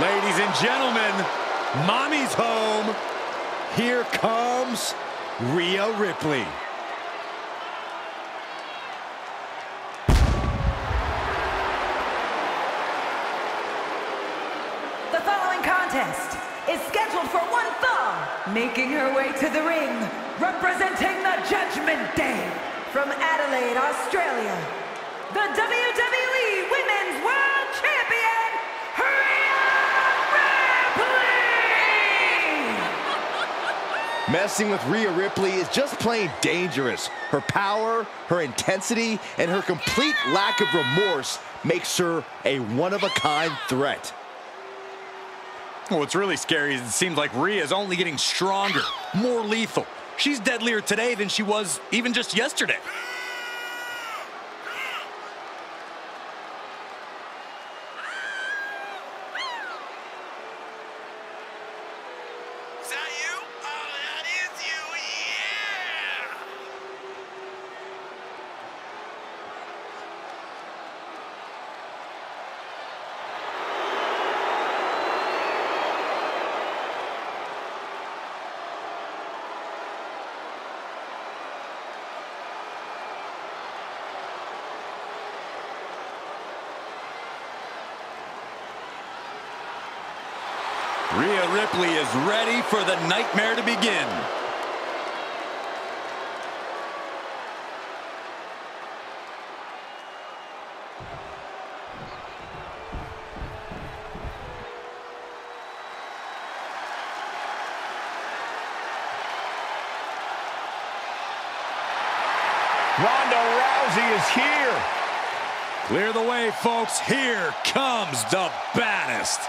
Ladies and gentlemen, mommy's home. Here comes Rhea Ripley. The following contest is scheduled for one fall, making her way to the ring, representing the Judgment Day from Adelaide, Australia, the WWE Messing with Rhea Ripley is just plain dangerous. Her power, her intensity, and her complete lack of remorse makes her a one-of-a-kind threat. Well, what's really scary is it seems like Rhea is only getting stronger, more lethal. She's deadlier today than she was even just yesterday. Is that you? Oh, that is you, yeah! Rhea Ripley is ready for the nightmare to begin. Ronda Rousey is here. Clear the way, folks. Here comes the baddest.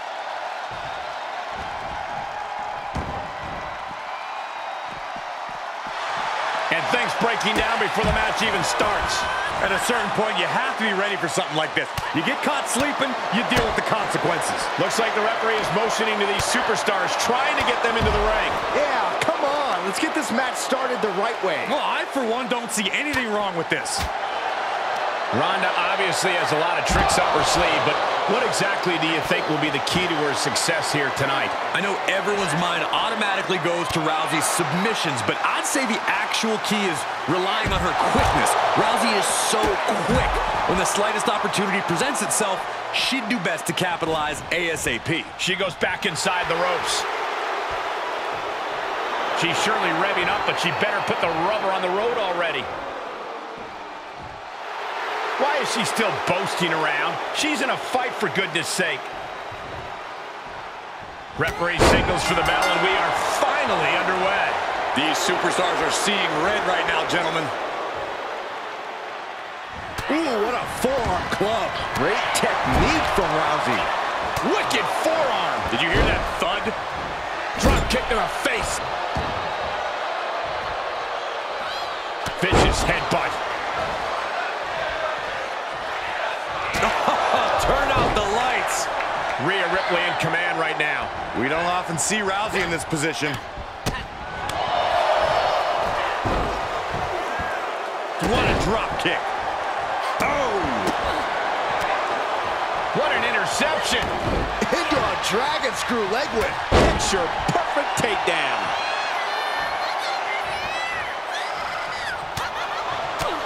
And breaking down before the match even starts. At a certain point, you have to be ready for something like this. You get caught sleeping, you deal with the consequences. Looks like the referee is motioning to these superstars, trying to get them into the ring. Yeah, come on. Let's get this match started the right way. Well, I, for one, don't see anything wrong with this. Ronda obviously has a lot of tricks up her sleeve, but what exactly do you think will be the key to her success here tonight? I know everyone's mind automatically goes to Rousey's submissions, but I'd say the actual key is relying on her quickness. Rousey is so quick. When the slightest opportunity presents itself, she'd do best to capitalize ASAP. She goes back inside the ropes. She's surely revving up, but she better put the rubber on the road already. Is she still boasting around? She's in a fight, for goodness sake. Referee signals for the bell, and we are finally underway. These superstars are seeing red right now, gentlemen. Ooh, what a forearm club. Great technique from Rousey. Wicked forearm. Did you hear that thud? Drop kick to the face. Vicious headbutt. Turn out the lights. Rhea Ripley in command right now. We don't often see Rousey in this position. What a drop kick. Oh! What an interception. Into a dragon screw leg whip. Picture perfect takedown.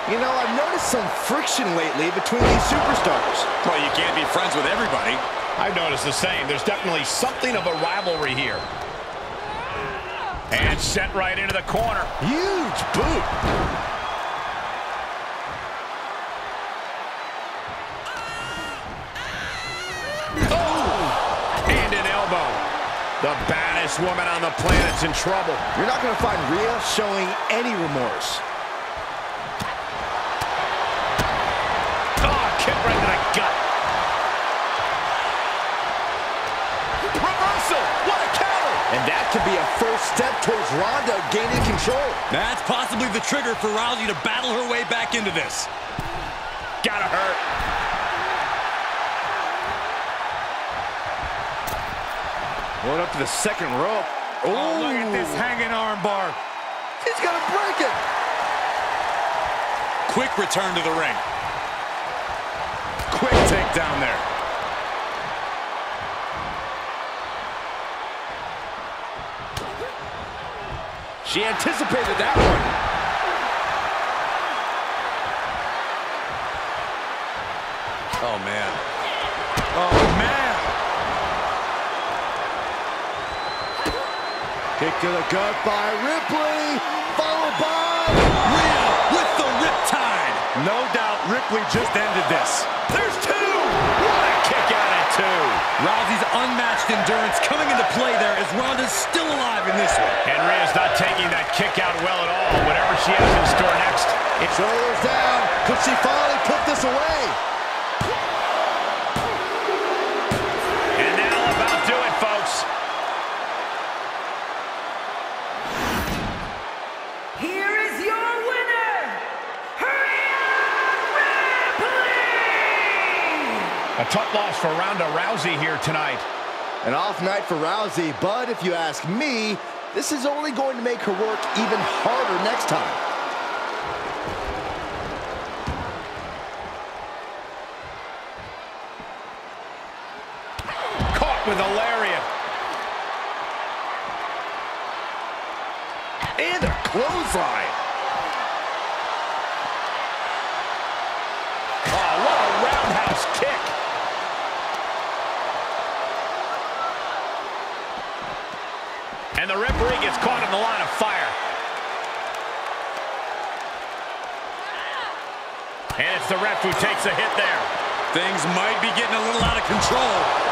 You know, I've noticed some friction lately between these superstars. Well, you can't be friends with everybody. I've noticed the same. There's definitely something of a rivalry here. And sent right into the corner. Huge boot. Oh, and an elbow. The baddest woman on the planet's in trouble. You're not going to find Rhea showing any remorse. Oh, kick right Could be a first step towards Ronda gaining control. That's possibly the trigger for Rousey to battle her way back into this. Gotta hurt. Going up to the second rope. Oh, look at this hanging armbar. He's going to break it. Quick return to the ring. Quick takedown there. She anticipated that one. Oh, man. Oh, man. Kick to the gut by Ripley, followed by Rhea with the riptide. No doubt Ripley just ended this. There's two. What a kick out at two. Rousey's unmatched endurance coming into play there as Ronda's still alive in this one. And taking that kick out well at all. Whatever she has in store next. It's shoulders down. Could she finally put this away? And that'll about do it, folks. Here is your winner, Rhea Ripley! A tough loss for Ronda Rousey here tonight. An off night for Rousey, but if you ask me, this is only going to make her work even harder next time. Caught with a lariat. And a clothesline. Oh, what a roundhouse kick. And the referee gets caught in the line of fire. And it's the ref who takes a hit there. Things might be getting a little out of control.